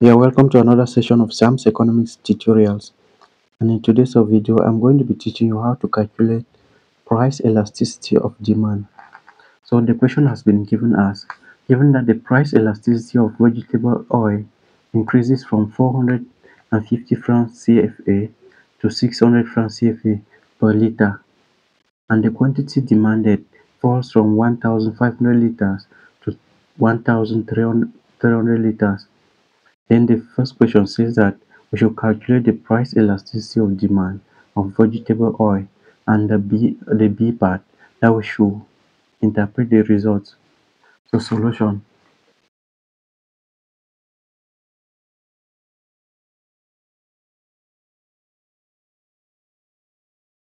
Yeah, welcome to another session of Sam's Economics tutorials. And in today's video, I'm going to be teaching you how to calculate price elasticity of demand. So the question has been given us, given that the price elasticity of vegetable oil increases from 450 francs CFA to 600 francs CFA per liter, and the quantity demanded falls from 1,500 liters to 1,300 liters, then the first question says that we should calculate the price elasticity of demand of vegetable oil and the B, the B part that we should interpret the results. So solution.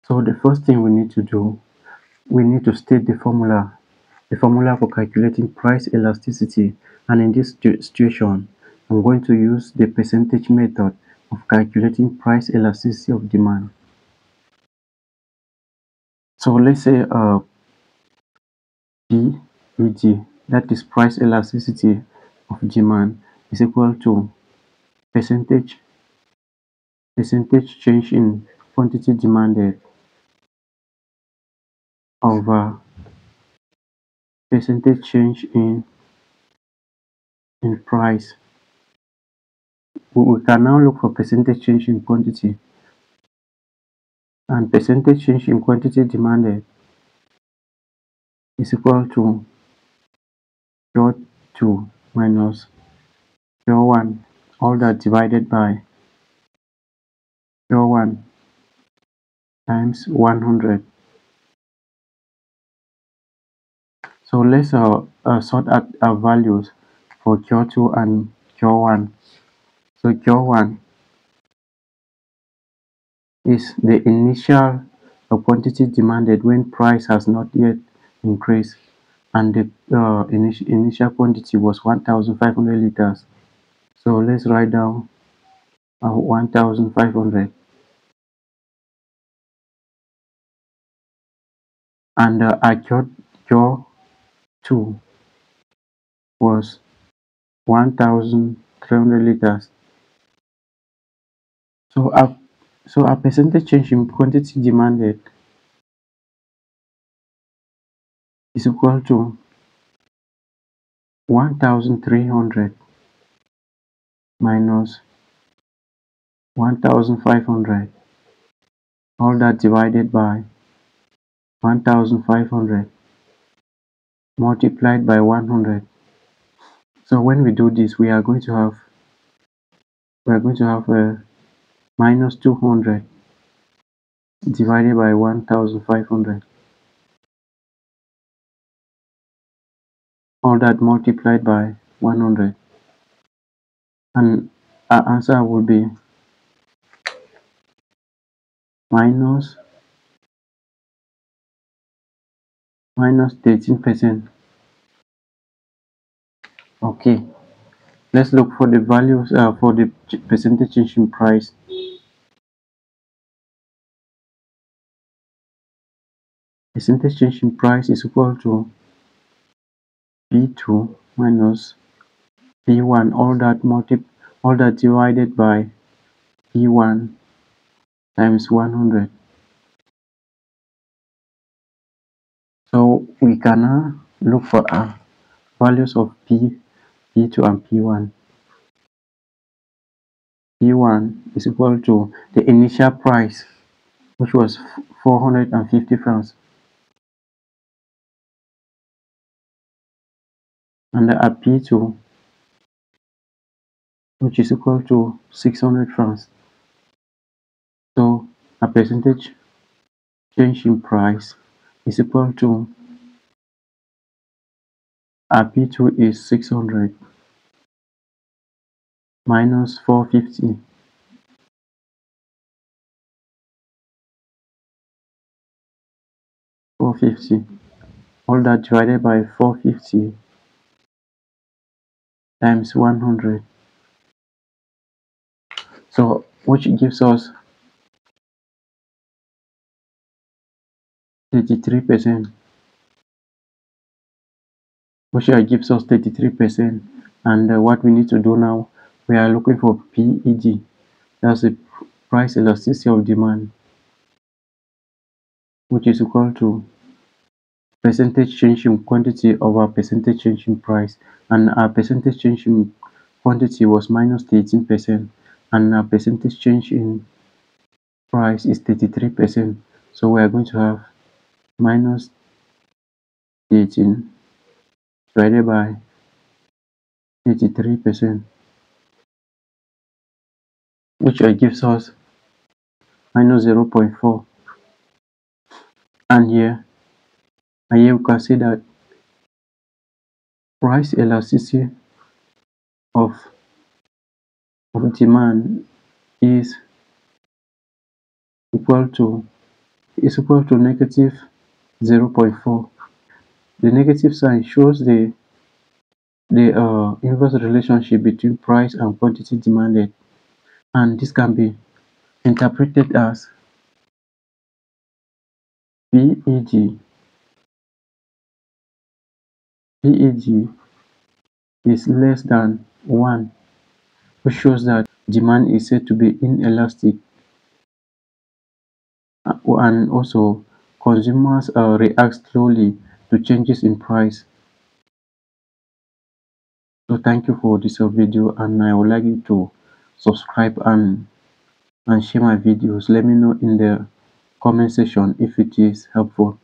So the first thing we need to do, we need to state the formula, the formula for calculating price elasticity. And in this situation, I'm going to use the percentage method of calculating price elasticity of demand. So let's say uh, PED, that is price elasticity of demand, is equal to percentage percentage change in quantity demanded over percentage change in in price. We can now look for percentage change in quantity and percentage change in quantity demanded is equal to Q2 minus Q1 all that divided by Q1 times 100. So let's uh, uh, sort out our values for Q2 and Q1. So Q1 is the initial quantity demanded when price has not yet increased and the uh, initial, initial quantity was 1500 liters. So let's write down uh, 1500 and uh, our Q, 2 was 1300 liters. So a so our percentage change in quantity demanded is equal to 1300 minus 1500 all that divided by 1500 multiplied by 100 so when we do this we are going to have we are going to have a minus 200 divided by 1500 all that multiplied by 100 and our answer will be minus minus 13 percent. Okay. Let's look for the values uh, for the percentage change in price in price is equal to p2 minus p1 all that multi all that divided by p1 times 100 so we can now look for our values of p p2 and p1 p1 is equal to the initial price which was 450 francs and the p2 which is equal to 600 francs. So a percentage change in price is equal to our P2 is 600 minus 450 450 all that divided by 450 times 100 so which gives us 33 percent. Which gives us 33 percent. And uh, what we need to do now we are looking for PED, that's the price elasticity of demand, which is equal to percentage change in quantity over percentage change in price. And our percentage change in quantity was minus 18%, and our percentage change in price is 33%. So we are going to have minus 18 divided by 83%, which uh, gives us minus 0.4. And here, we can see that price elasticity of, of demand is equal to is equal to negative 0.4. The negative sign shows the the uh, inverse relationship between price and quantity demanded, and this can be interpreted as PED PED is less than 1, which shows that demand is said to be inelastic and also consumers uh, react slowly to changes in price. So thank you for this video and I would like you to subscribe and and share my videos. Let me know in the comment section if it is helpful.